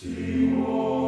Timo.